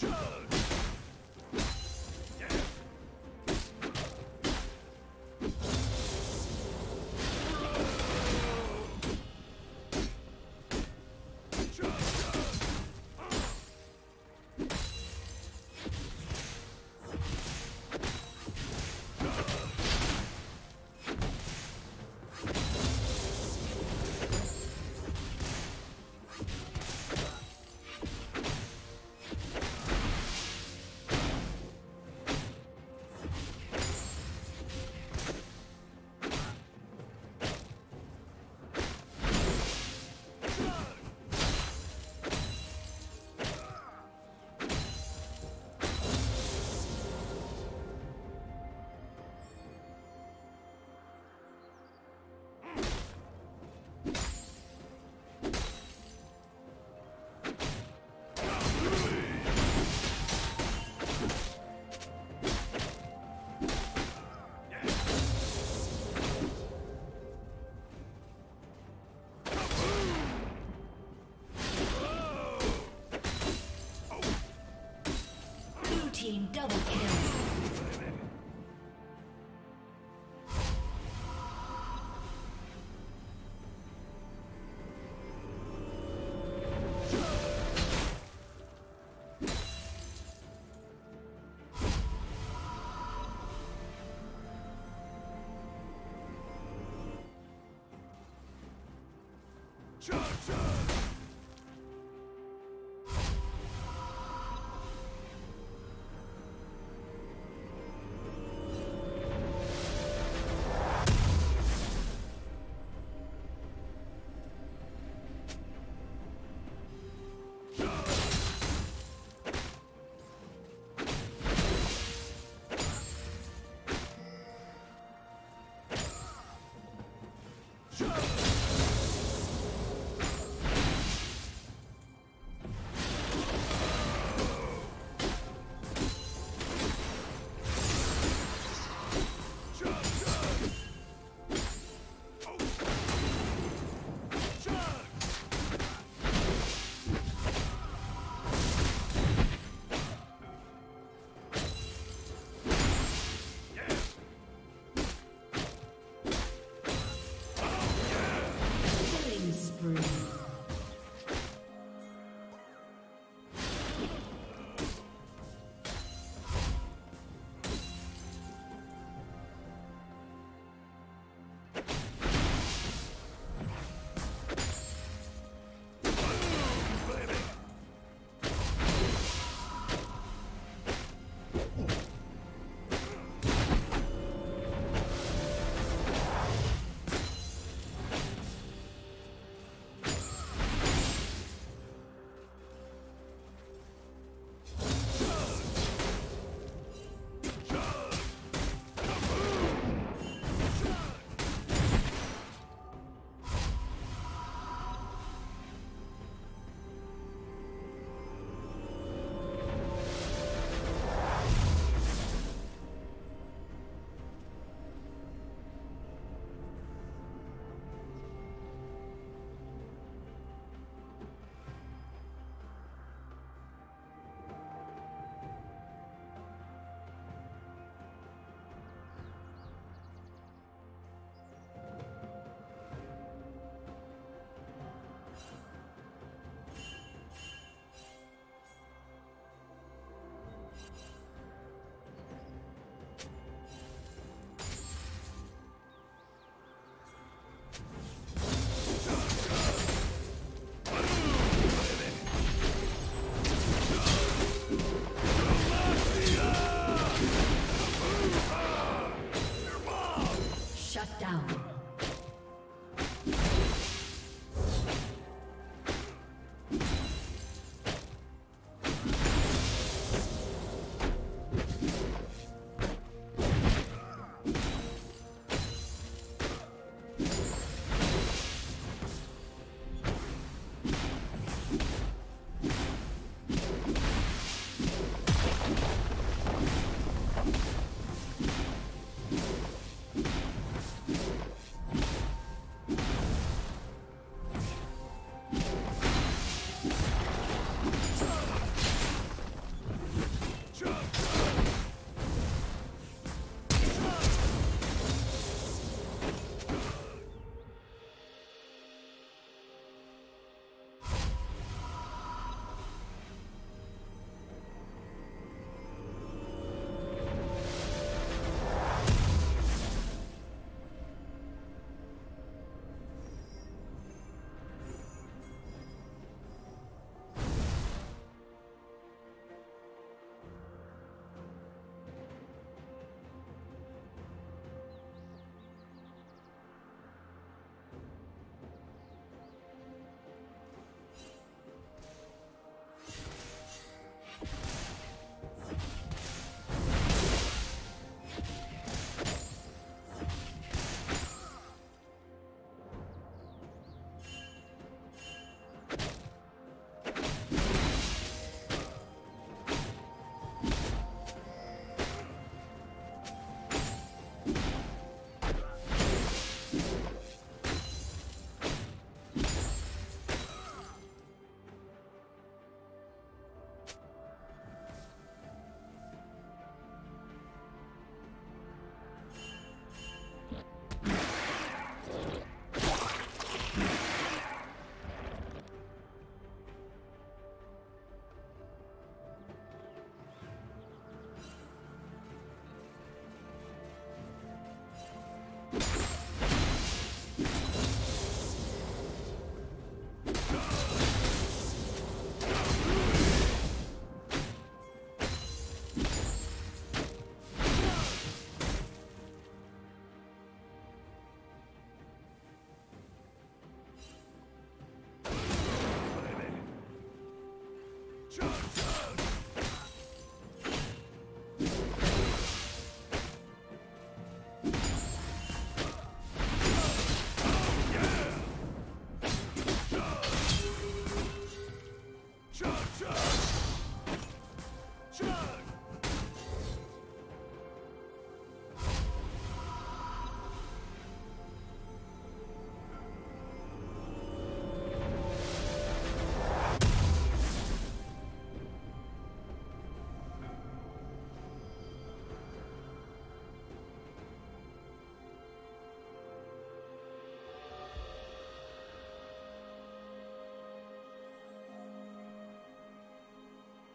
Team Shut up!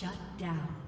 Shut down.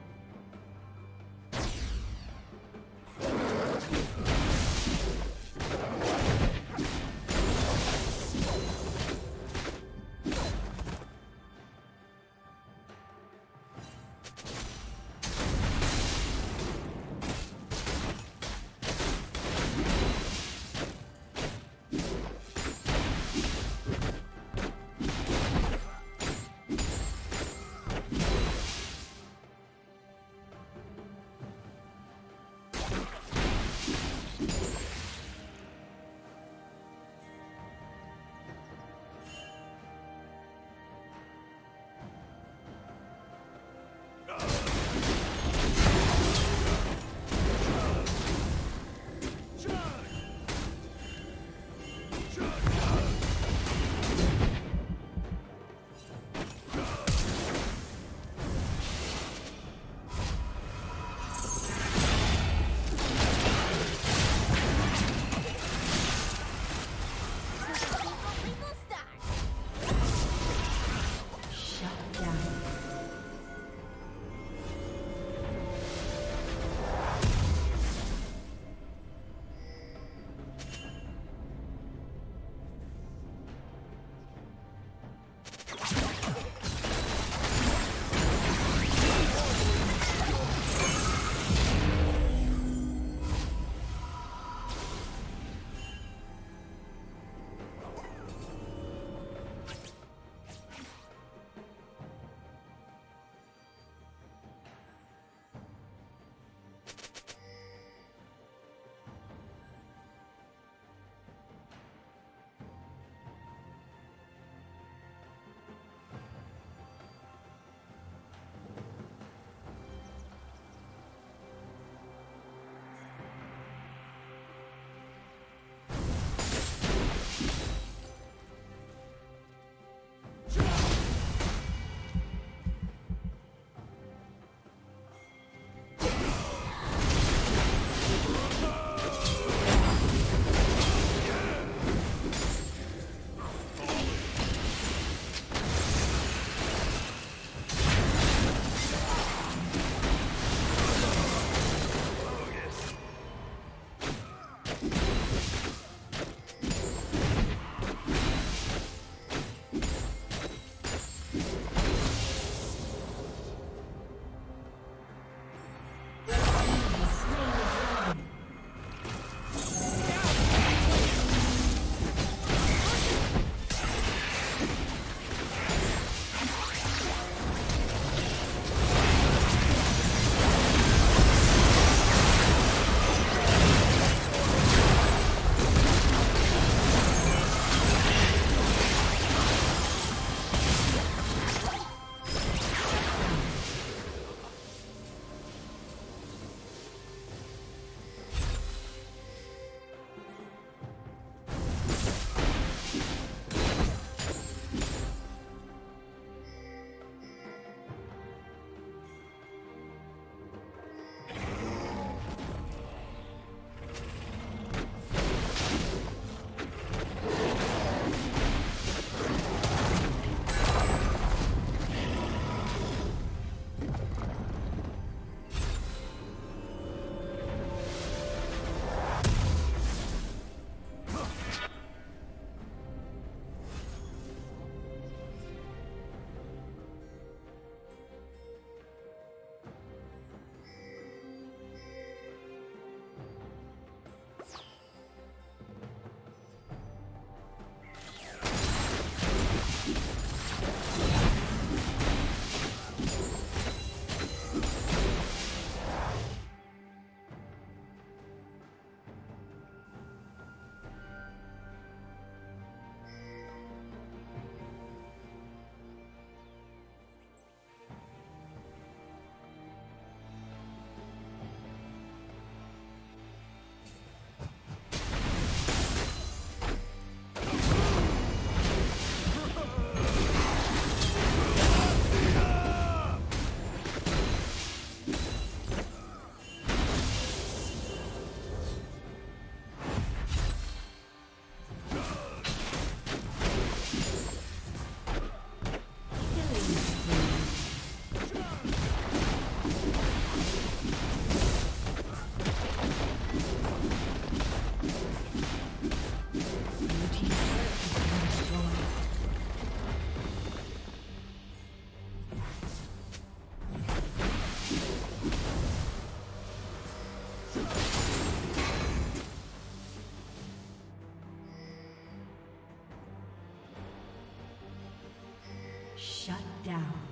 Down.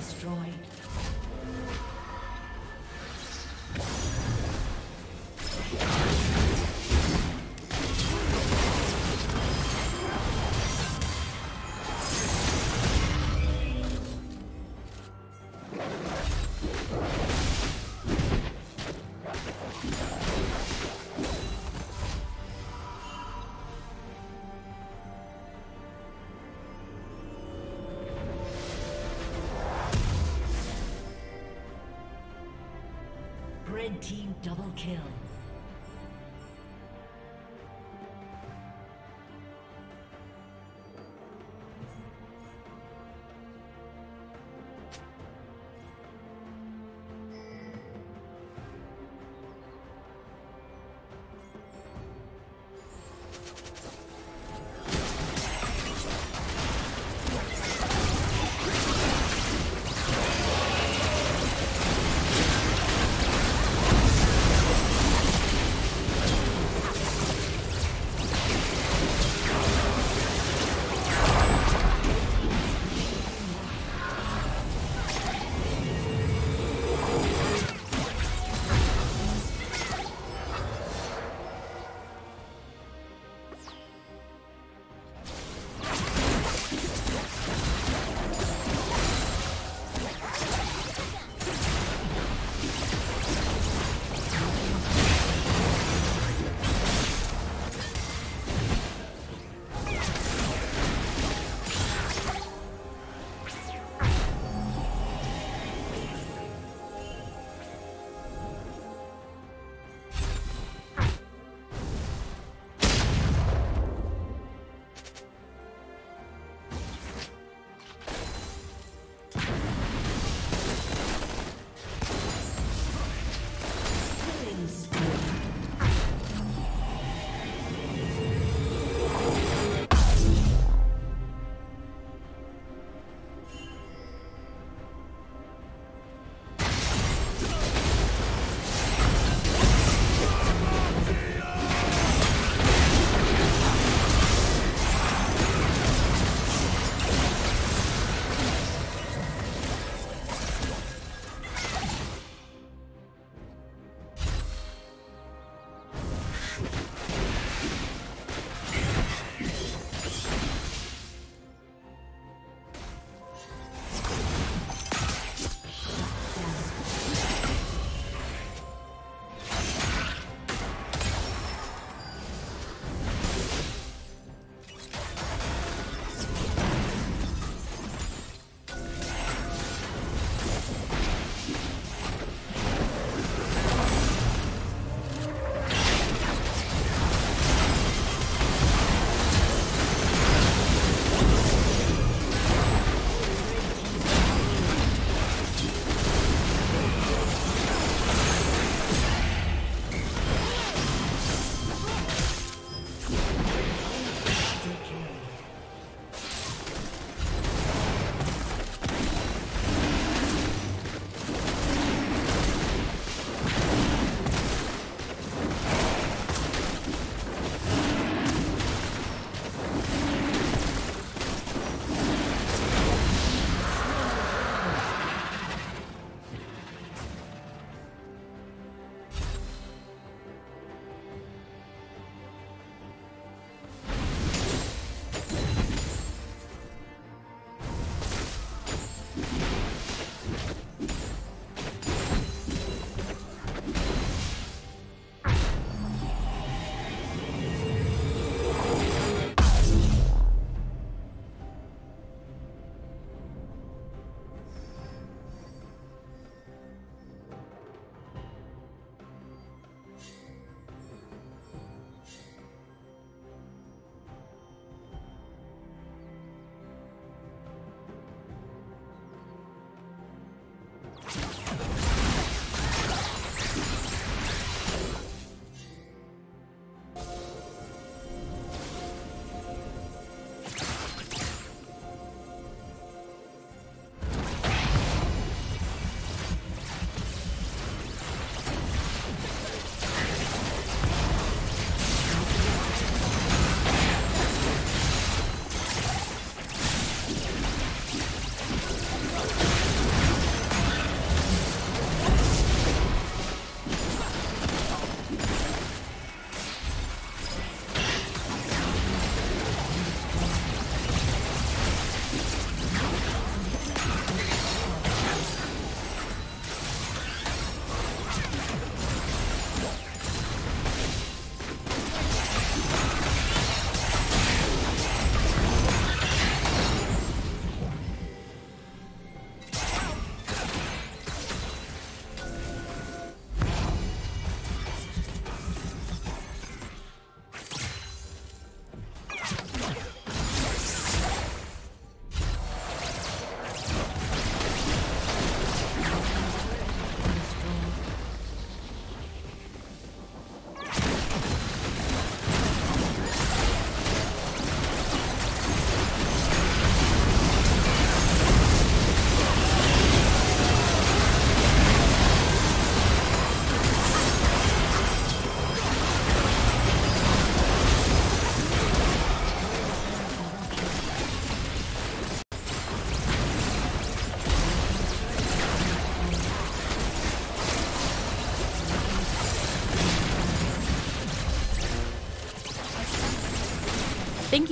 Destroyed. Kill.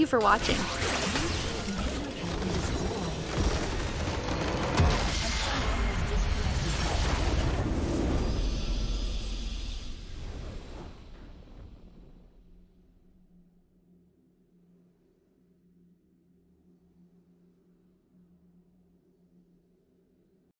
For watching.